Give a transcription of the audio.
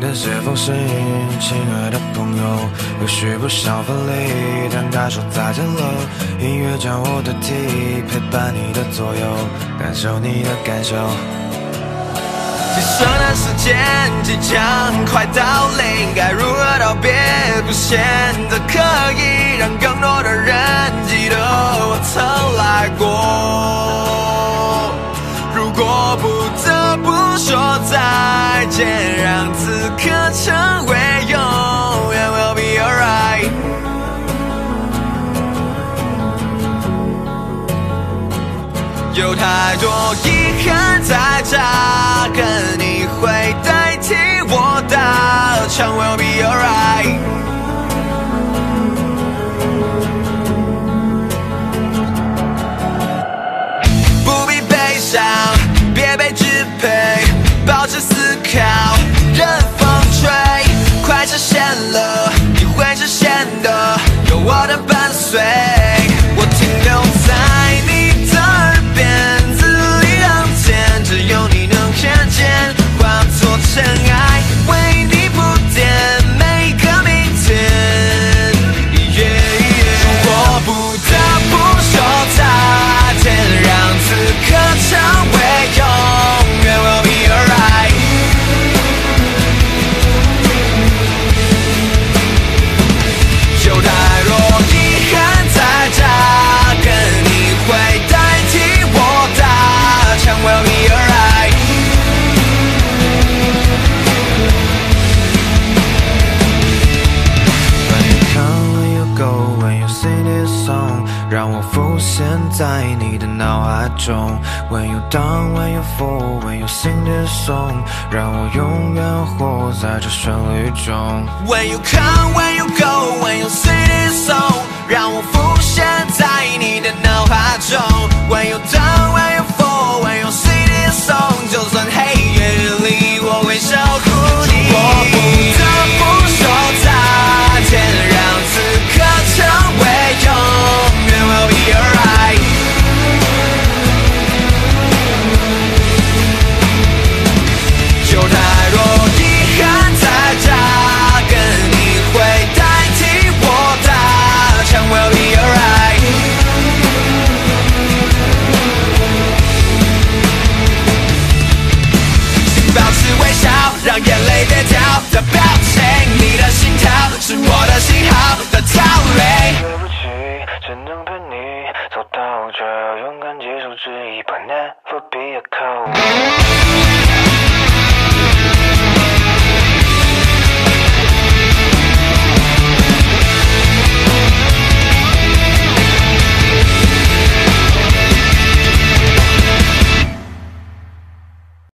封信，亲爱的朋友，或许不想分离，但感受太近了。音乐将我代替，陪伴你的左右，感受你的感受。计算的时间即将快到临，该如何道别，不显得刻意，让更多的人记得我曾来过。如果不得不说再见，有太多遗憾在扎根，你会代替我打枪，Will be alright。不必悲伤，别被支配，保持思考，任风吹，快实现了，你会实现的，有我的伴随，让我浮现在你的脑海中。When you down, when you fall, when you sing this song，让我永远活在这旋律中。When you come, when you go, when you sing this song，让我浮现在你的脑海中。When you 注意保暖，不必要靠。